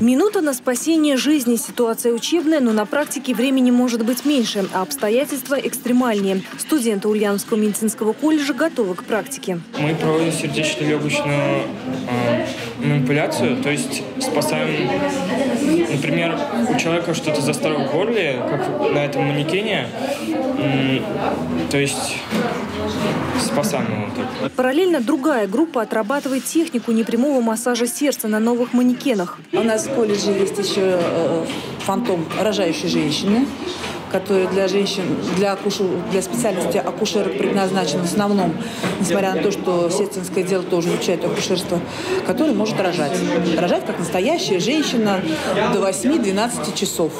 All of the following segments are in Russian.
Минута на спасение жизни. Ситуация учебная, но на практике времени может быть меньше, а обстоятельства экстремальнее. Студенты Ульяновского медицинского колледжа готовы к практике. Мы проводим сердечно-легочную э, манипуляцию, то есть спасаем, например, у человека что-то застряло в горле, как на этом манекене, то есть спасаем его так. Параллельно другая группа отрабатывает технику непрямого массажа сердца на новых манекенах. У нас в колледже есть еще э, фантом рожающей женщины, который для женщин, для, акушу, для специальности акушерок предназначен в основном, несмотря на то, что сестринское дело тоже изучает акушерство, который может рожать. Рожать как настоящая женщина до 8-12 часов.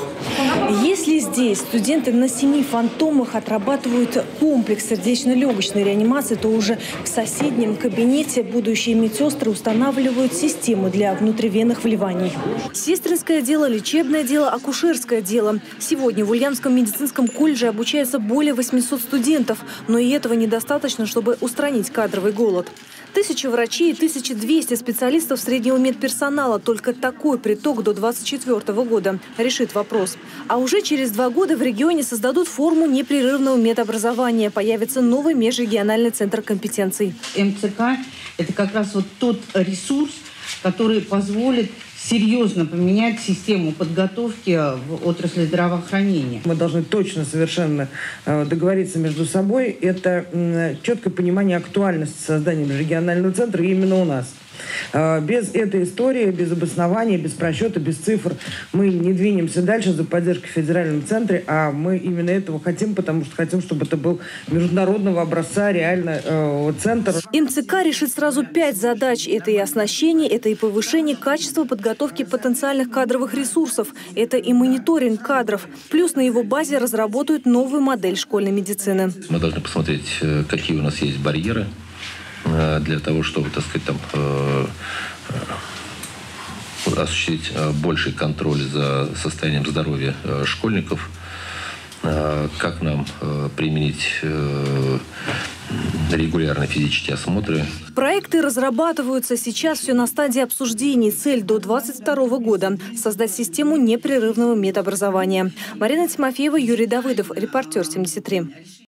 Если здесь студенты на семи фантомах отрабатывают комплекс сердечно-легочной реанимации, то уже в соседнем кабинете будущие медсестры устанавливают систему для внутривенных вливаний. Сестринское дело, лечебное дело, акушерское дело. Сегодня в Ульяновском медицинском колледже обучается более 800 студентов, но и этого недостаточно, чтобы устранить кадровый голод. Тысяча врачей и 1200 специалистов среднего медперсонала. Только такой приток до 2024 года решит вопрос. А уже через два года в регионе создадут форму непрерывного медобразования. Появится новый межрегиональный центр компетенций. МЦК – это как раз вот тот ресурс, который позволит серьезно поменять систему подготовки в отрасли здравоохранения. Мы должны точно совершенно э, договориться между собой. Это м, четкое понимание актуальности создания регионального центра именно у нас. Э, Без этой истории, без обоснования, без просчета, без цифр мы не двинемся дальше за поддержкой федерального центра, а мы именно этого хотим, потому что хотим, чтобы это был международного образца реально э, центр. МЦК решит сразу пять задач. Это и оснащение, это и повышение качества подготовки потенциальных кадровых ресурсов, это и мониторинг кадров. Плюс на его базе разработают новую модель школьной медицины. Мы должны посмотреть, э, какие у нас есть барьеры для того, чтобы, так сказать, там э, э, осуществить э, больший контроль за состоянием здоровья э, школьников, Э, как нам э, применить э, регулярные физические осмотры. Проекты разрабатываются. Сейчас все на стадии обсуждений. Цель до 2022 года – создать систему непрерывного медобразования. Марина Тимофеева, Юрий Давыдов, репортер 73.